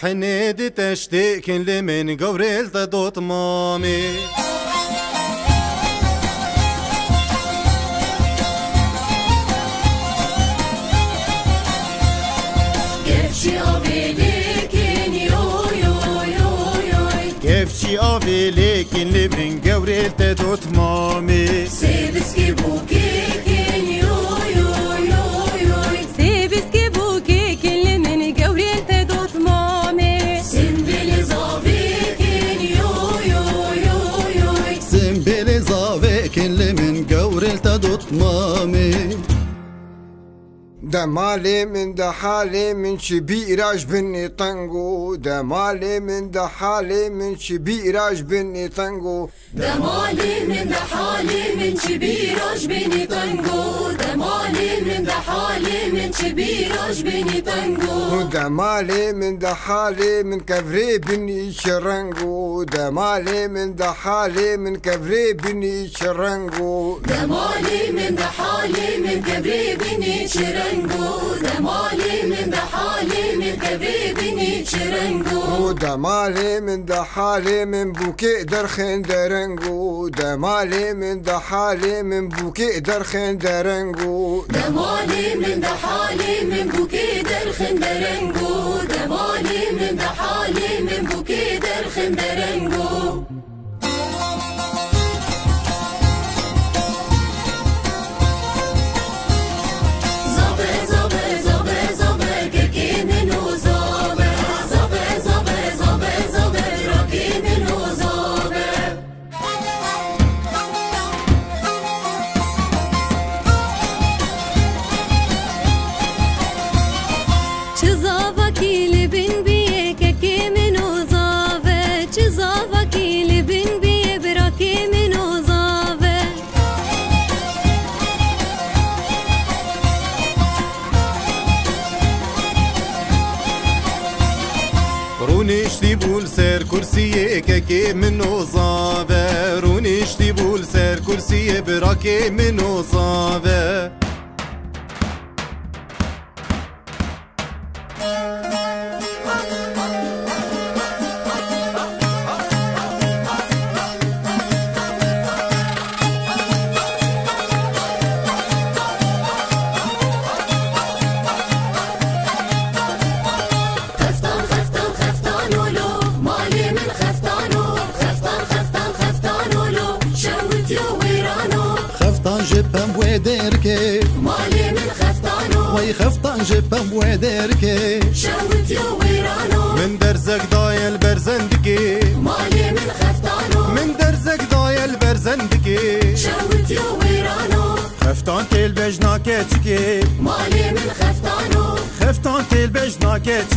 حنيدي تشتيك لمن قوريل تدوت مامي كيفشي افي لكن لمن قوريل تدوت مامي Sebeski مامي دمالي من دحالي من شبي راج بني طنقو دمالي من دحالي من شبي راج بني طنقو دمالي من دحالي من شبي راج بني طنقو حالي من شبيراج بني طنقو مالي من ده حالي من كفري بني شرنقو. ده مالي من ده حالي من كفري بني شرنقو. دمالي من ده حالي من كبري بني شرنقو. دمالي من ده حالي من كبري بني شرنقو. ده مالي من ده حالي من بوكي درخن درنقو. ده مالي من ده حالي من بوكي درخن درنقو. دمالي من ده حالي من بوكي درخن درنقو دمالي من ده حالي من بوكي ككي منو صابه روني اشتي بول سير كرسي براكي منو صابه خفتان تيل بجناكتكي مالي من خفتانو خفتان تيل بجناكتكي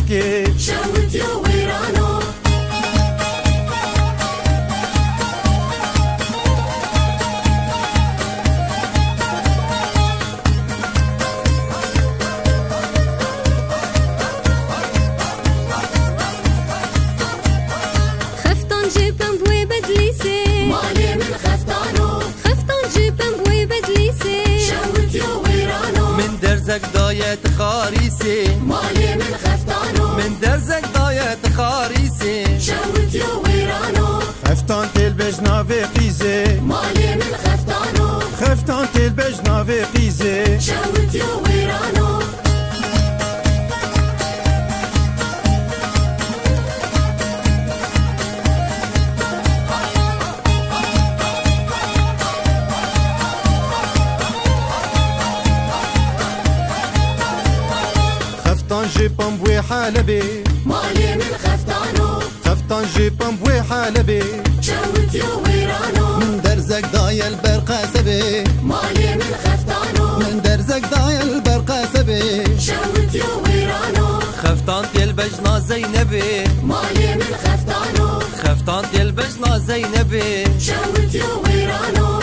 بمبوي حالبي جاوت يا ويرانو. من درزك ضايع البرقة سبي مالي من خفتانو. من درزك ضايع البرقة سبي جاوت يا ويرانو. خفتان ديال بجنا زينبي. مالي من خفتانو. خفتان ديال بجنا زينبي. جاوت يا ويرانو.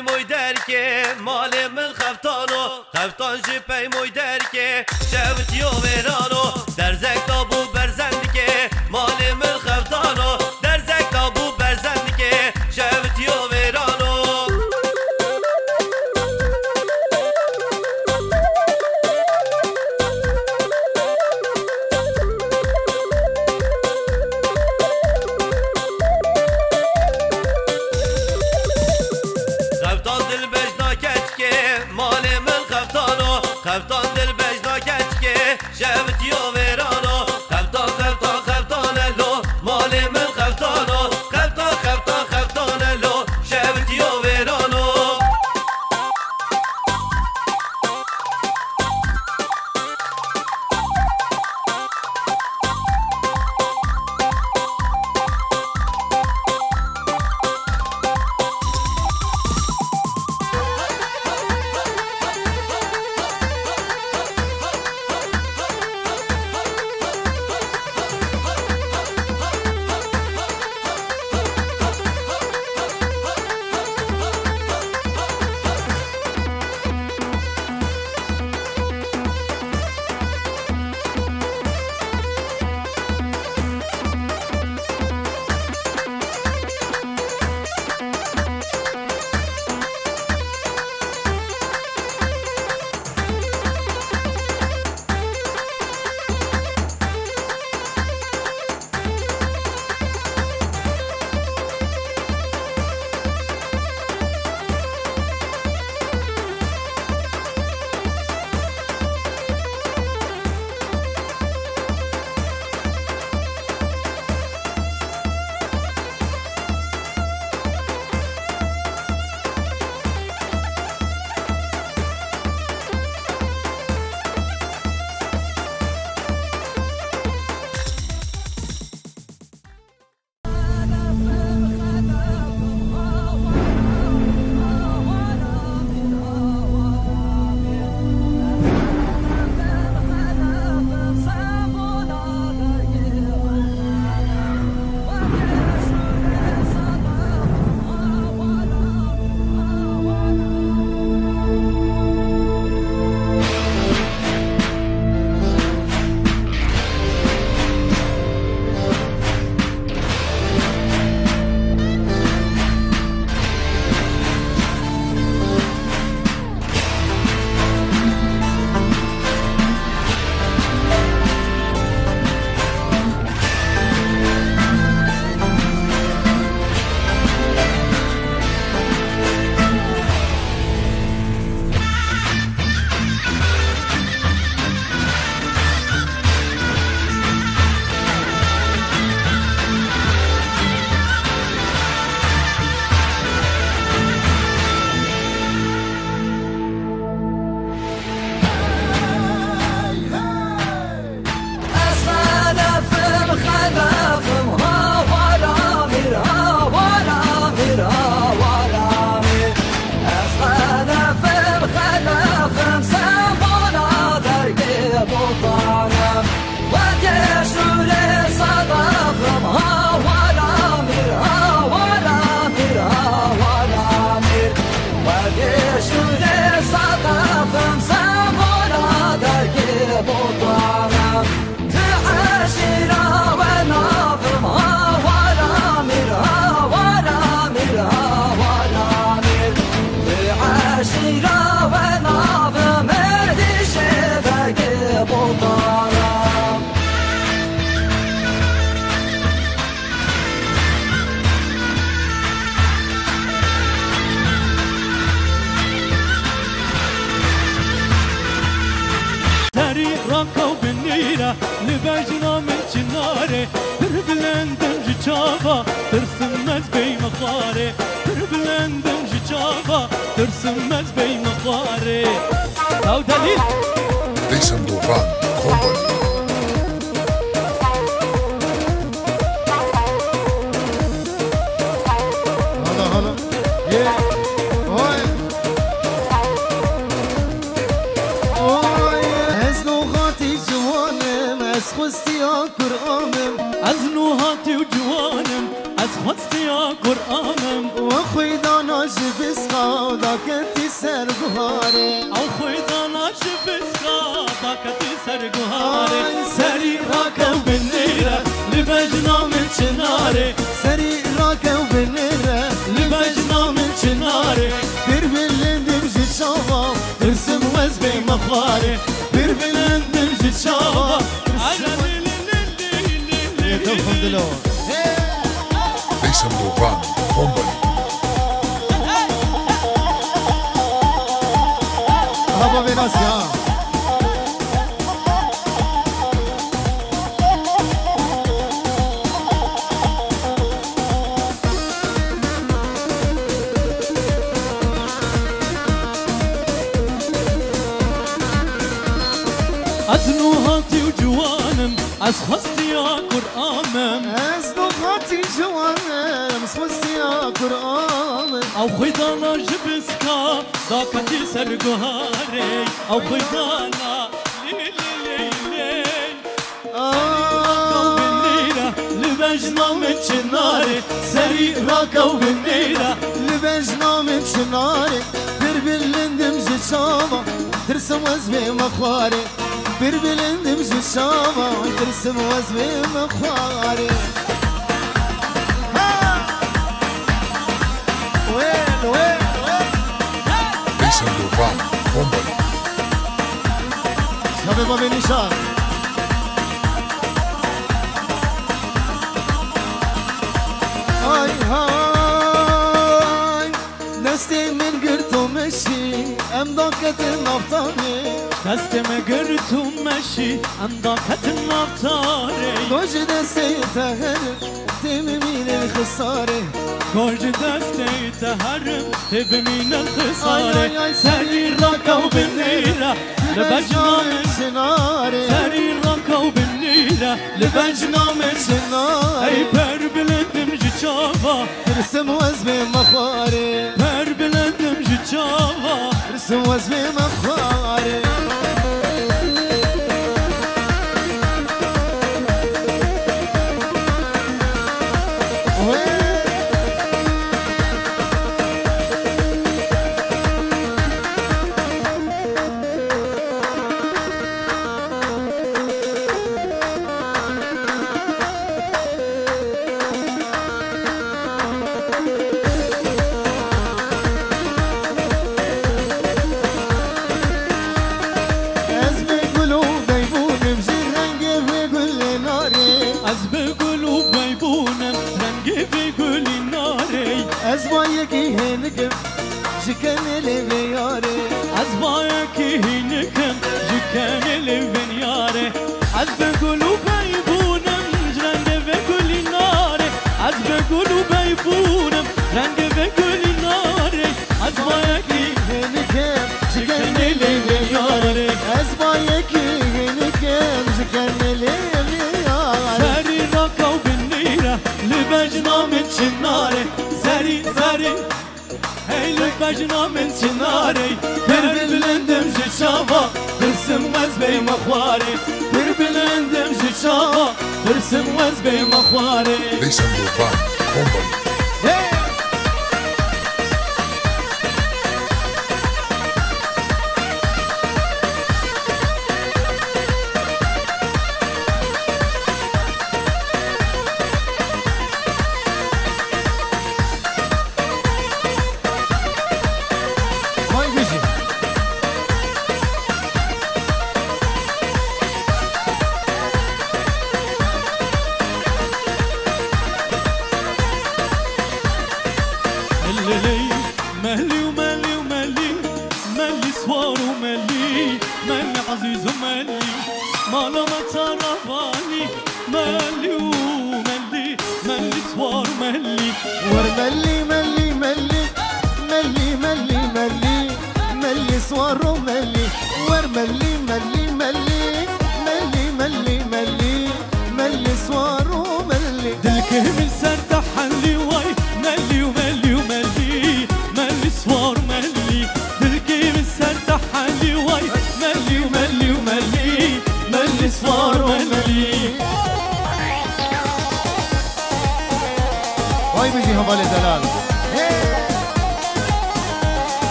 موی درکه مال من خفتانو خفتان جی پی موی درکه شوتی و ویرانو در زکتا بو برزند که مال من خفتانو ترسمەز بەیمەخوارێ پر بلندم ji çava ترسمەز بەیمەخوارێ ئەو دەلیل دەیسم سرگوهاره سری راکو بنیره لبجنا من چناره. سري راكا وبنيرة لبجنا من چناره. bir bilindim jişava ترسم وز بی مخواره. بیر بلندم جچاوا يتوفهم دلو Listen Durban Company. هبا بناس يا از قرآن او خوی دانا جبسکا طاقتی سرگوهاره او خوی دانا لی لی لی لی آه بنيرة لبجنا من چناره سری راکو بنيرة لبجنا من شناري bir bilindim jişava ترسم وزبي مخواري bir bilindim jişava ترسم وزبي مخواري ها! وين وين وين Listen Durban Company. شباب بابي نشان هاي هاي دستي من قرتو مشي ام ضاقت النفطاني دستم گرتون مشی انداکت نفتاره دوج دستي تهر تم من الخسارة گرج دستی تهرم تبمین آی، الخساره سری راکو بنيرة لبجنا من شناري سری راکو بنيرة لبجنا من شناري ای پر بلندم جچاوا ترسم وزبي مخواري پر بلندم جچاوا ترسم وزبي مخواري از با یکی هنگم جکن لیوی یاره از با یکی هنگم جکن لیوی یاره از به گلو بیبونم جرنده به گلی ناره. از به گلو بیبونم Hey لبجنا من چناره پر بلندم جشاوا ترسم وز بی مخواره پر بلندم جشاوا ترسم وز بی مخواره Listen Durban Company.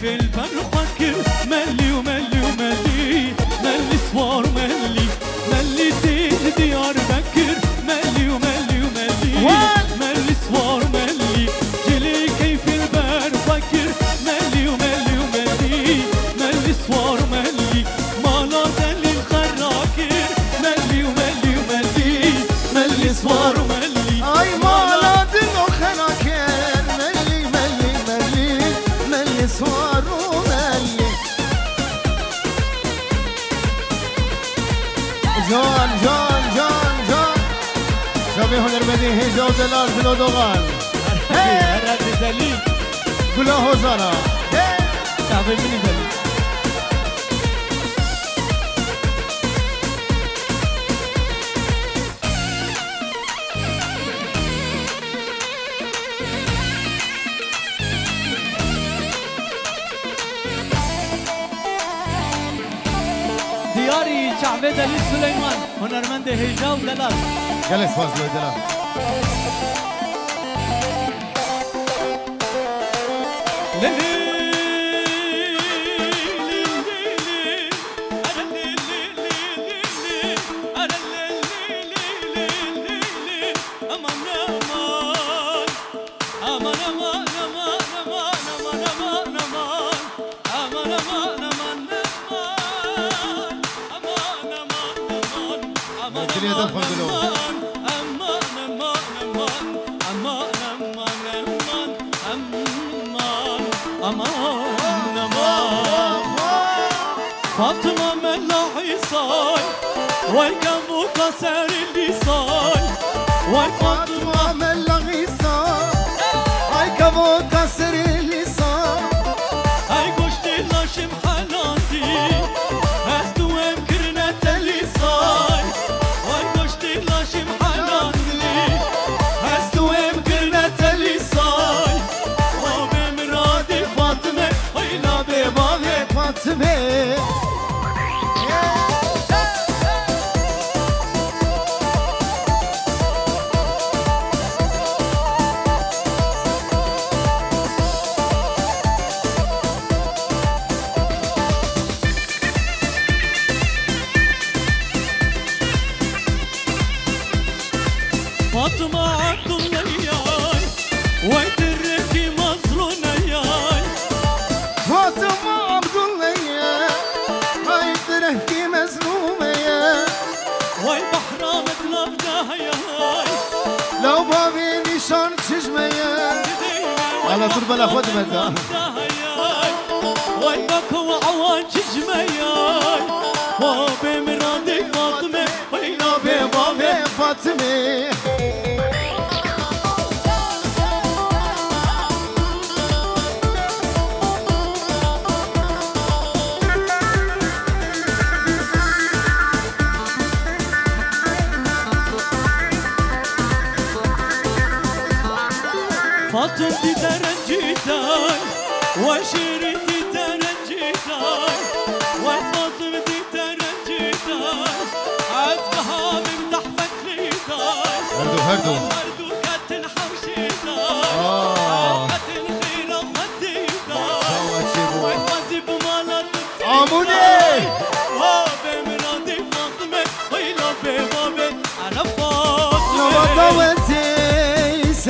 جيلي كيف البنفكر ملي وملي وملي ملي صفار ملي ملي زين ديار بكر ملي وملي وملي. جاو دلار جلو دوغان هر رد زلی گلا حوزانا شعبه منی زلی دیاری شعبه دلی سلیمان هنرمند هجاو دلار Gelis fazla edilen. Lily! Vay gavuka serildi say Vay Fatıma فاطمة Di derenciden Vay Fatım di derenciden Az kahabim tahfet lidan هردو هردو. هردو كاتن حوشيدان آه. شاوة شيبو. وای فازی بمالات عمودي وابه مرادی فاطمة ویلا به بابه أنا نوا فاطمه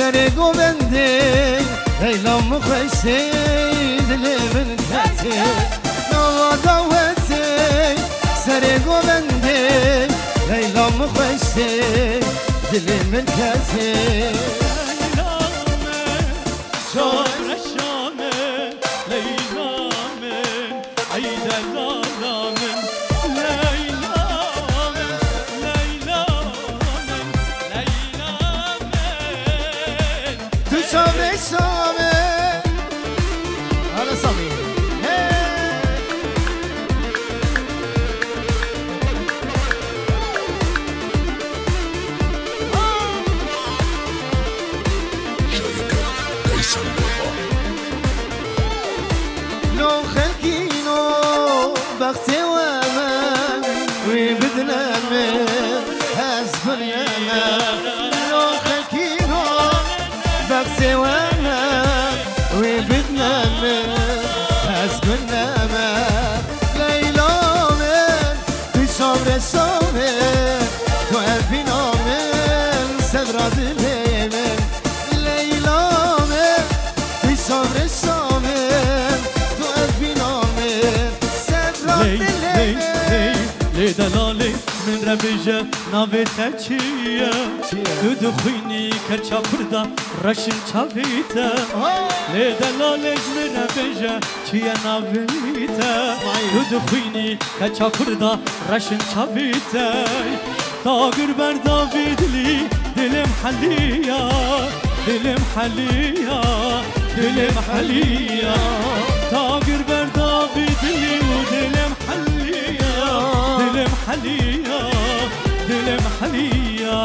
دوتي سرقو بندي ليلى مخشي دلي من كاتي نوا دوتي سرقو بندي ليلى مخشي دلي من كاتي Leyla'me, şamre biže navete čije Dudu hujni ker čakurda rašin čavite Lede la lejme ne biže čije navete Dudu hujni ker çakurda raşin çavite Tağır ber davidli dilim haliya. Dilim haliya Dilim haliya. Tağır ber davidli dilim haliya. دلم حلیا دلم حلیا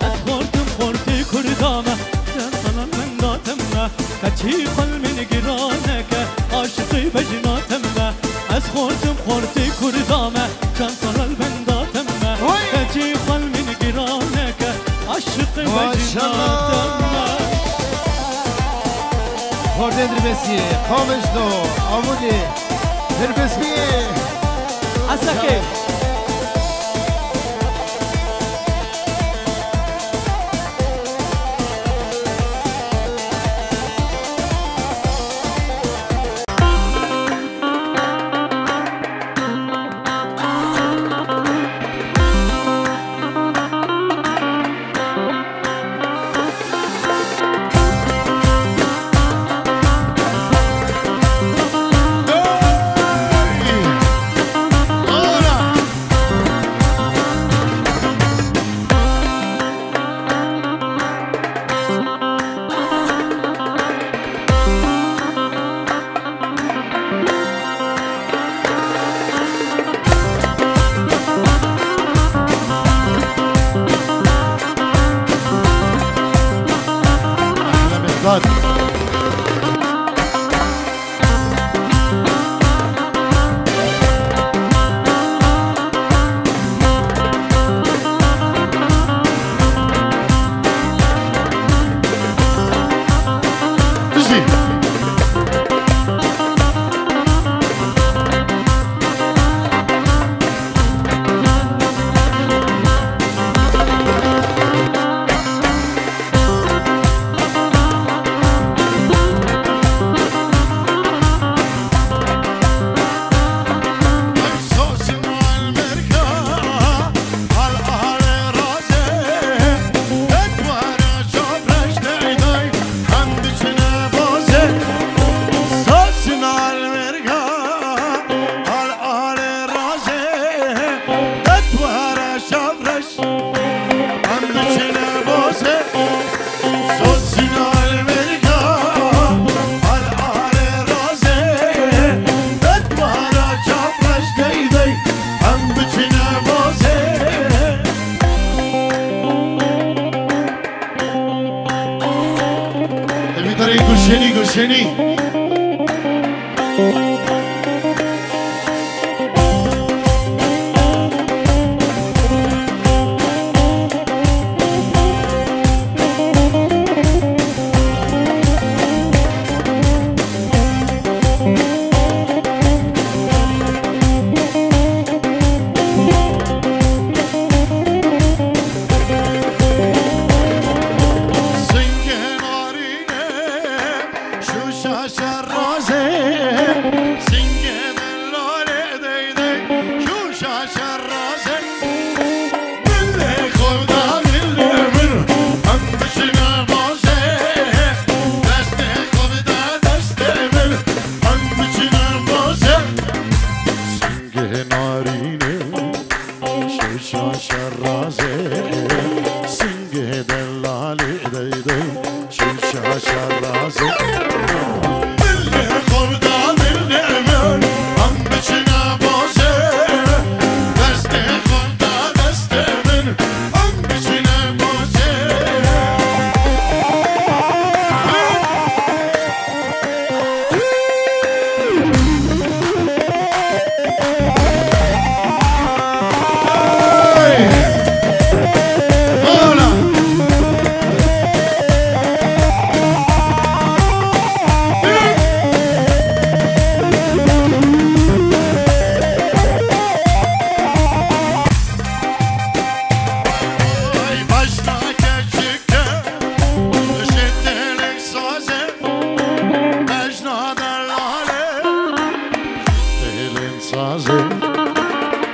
از خوردم خورده کردم دم سال من داتم کچی من گرانه که عاشقی بجناتم از خوردم خورده کردم دم سال من داتم کچی من گرانه که عاشقی بجناتم خورده در بسیه خامش دو آمودی در بسیه Hasta Vinny.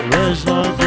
There's no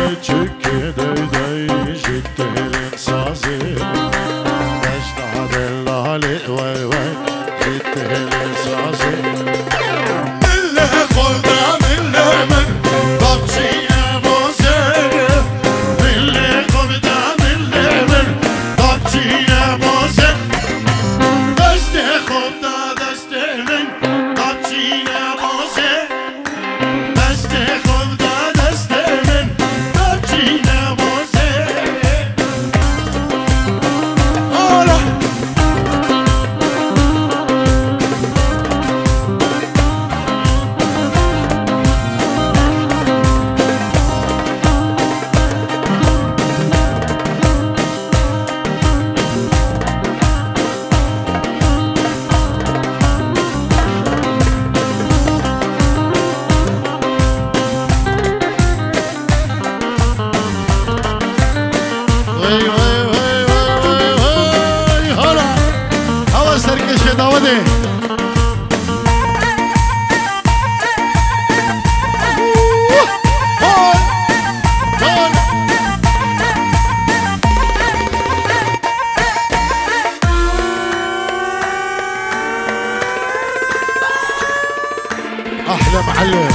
أحلى معلم.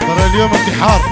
ترى اليوم انتحار.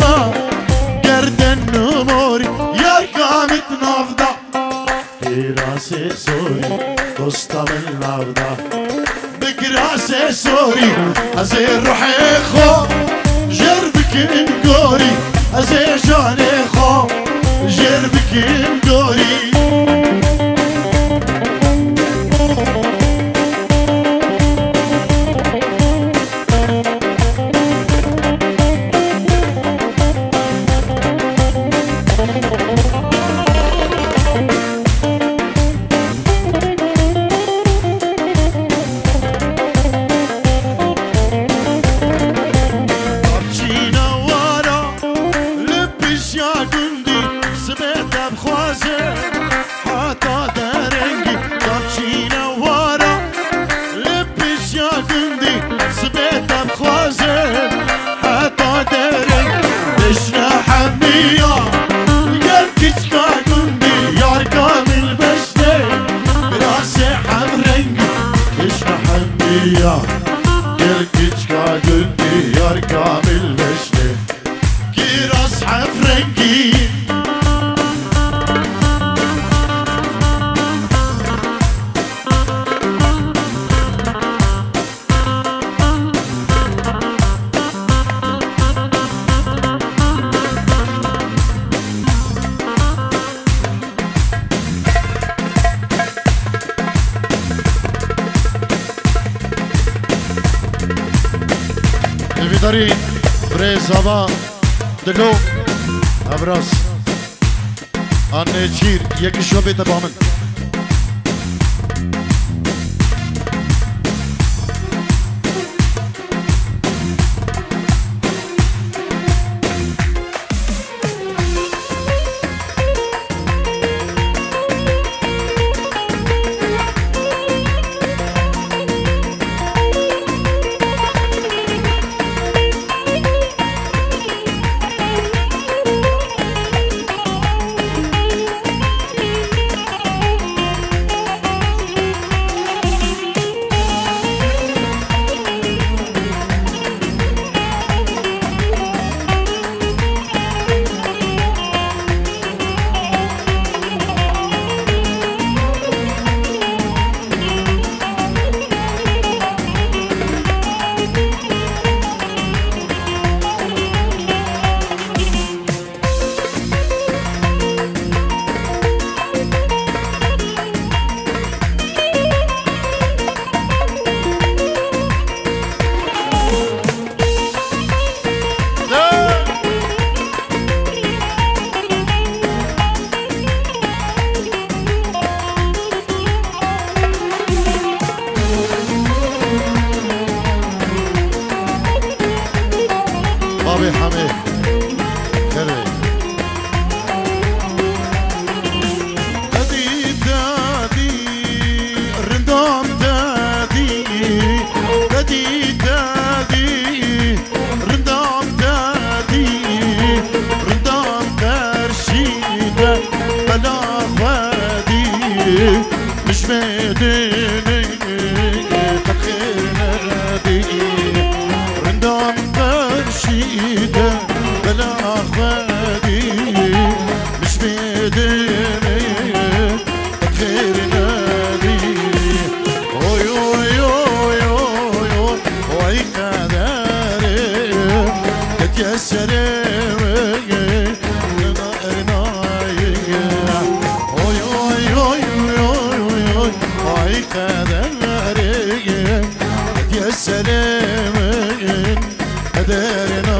براسي سوري قصت من العرضة بكراسي سوري أزير روحي خو جربك مقوري أزير جاني خو جربك مقوري Selim'in ederine